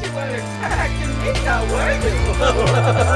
you were attacking me, how were you?